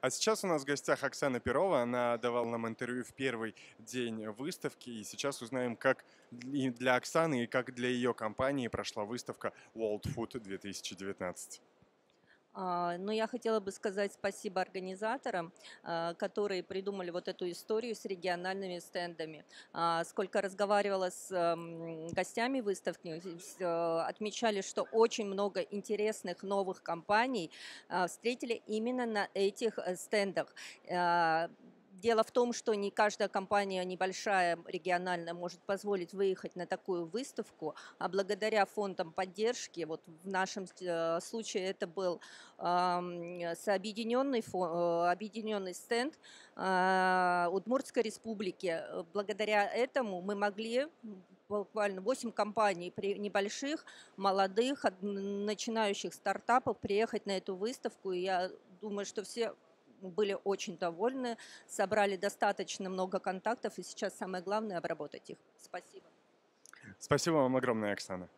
А сейчас у нас в гостях Оксана Перова. Она давала нам интервью в первый день выставки. И сейчас узнаем, как для Оксаны и как для ее компании прошла выставка World Food 2019. А, Но я хотела бы сказать спасибо организаторам, а, которые придумали вот эту историю с региональными стендами. А, Сколько разговаривала с м, гостями выставки, с- э, отмечали, что очень много интересных новых компаний встретили именно на этих э, стендах. Дело в том, что не каждая компания небольшая, региональная, может позволить выехать на такую выставку, а благодаря фондам поддержки, вот в нашем э, случае это был ам, с объединенный, э, стенд а, Удмуртской республики. Э, Благодаря этому мы могли буквально 8 компаний небольших, молодых, од- начинающих стартапов приехать на эту выставку. И я думаю, что все были очень довольны, собрали достаточно много контактов, и сейчас самое главное обработать их. Спасибо. Спасибо вам огромное, Оксана.